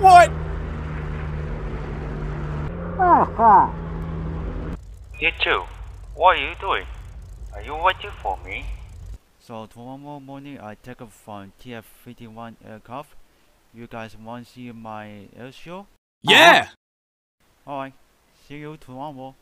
What? You too. What are you doing? Are you waiting for me? So tomorrow morning I take off from TF-51 aircraft. You guys want to see my air show? Yeah! Alright, see you tomorrow.